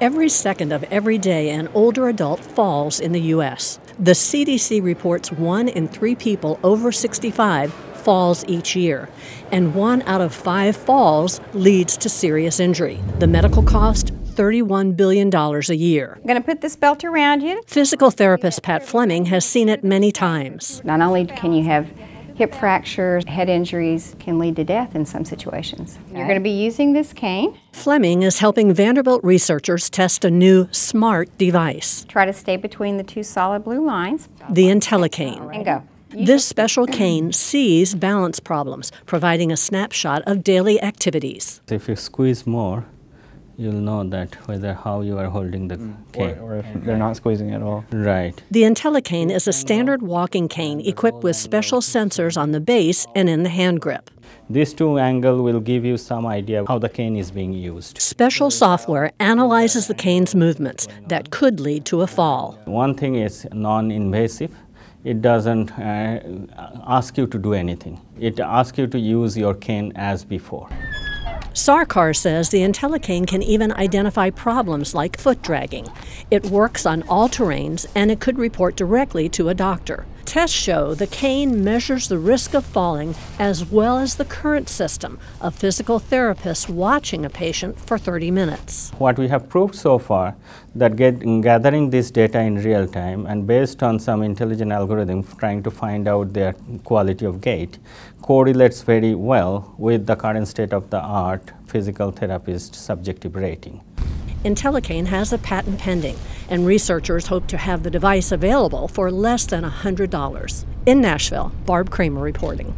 Every second of every day, an older adult falls in the U.S. The CDC reports one in three people over 65 falls each year, and one out of five falls leads to serious injury. The medical cost $31 billion a year. I'm going to put this belt around you. Physical therapist Pat Fleming has seen it many times. Not only can you have hip fractures, head injuries can lead to death in some situations. Okay. You're going to be using this cane. Fleming is helping Vanderbilt researchers test a new smart device. Try to stay between the two solid blue lines. The IntelliCane. And go. This special cane sees balance problems, providing a snapshot of daily activities. If you squeeze more, you'll know that whether how you are holding the mm. cane. Or, or, if they're not squeezing at all. Right. The IntelliCane is a standard walking cane equipped with special sensors on the base and in the hand grip. This two angle will give you some idea how the cane is being used. Special software analyzes the cane's movements that could lead to a fall. One thing is non-invasive. It doesn't uh, ask you to do anything. It asks you to use your cane as before. Sarkar says the IntelliCane can even identify problems like foot dragging. It works on all terrains and it could report directly to a doctor. Tests show the cane measures the risk of falling as well as the current system of physical therapists watching a patient for 30 minutes. What we have proved so far that get, gathering this data in real time and based on some intelligent algorithm trying to find out their quality of gait correlates very well with the current state of the art physical therapist subjective rating. IntelliCane has a patent pending, and researchers hope to have the device available for less than $100. In Nashville, Barb Kramer reporting.